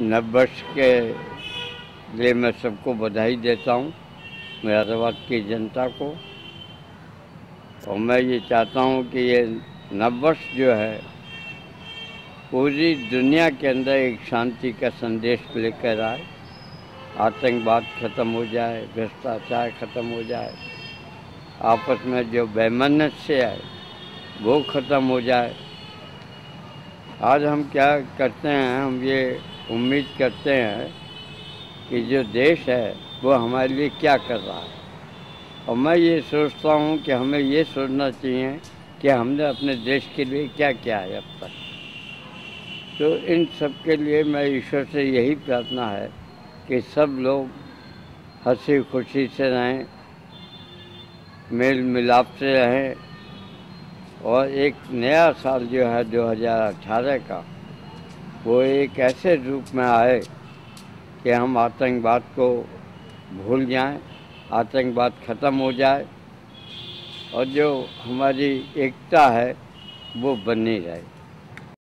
नववर्ष के लिए मैं सबको बधाई देता हूँ मुरादाबाद की जनता को। और मैं ये चाहता हूँ कि ये नववर्ष जो है, पूरी दुनिया के अंदर एक शांति का संदेश लेकर आए। आतंकवाद खत्म हो जाए, भ्रष्टाचार खत्म हो जाए, आपस में जो बेमन्नत से है, वो ख़त्म हो जाए। आज हम क्या करते हैं, हम ये उम्मीद करते हैं कि जो देश है, वो हमारे लिए क्या कर रहा है। और मैं ये सोचता हूँ कि हमें ये सोचना चाहिए कि हमने अपने देश के लिए क्या किया है अब तक। तो इन सब के लिए मैं ईश्वर से यही प्रार्थना है कि सब लोग हँसी खुशी से रहें मेल मिलाप से रहें और एक नया साल जो है 2018 का वो एक ऐसे रूप में आए कि हम आतंकवाद को भूल जाएँ, आतंकवाद ख़त्म हो जाए और जो हमारी एकता है वो बनी रहे।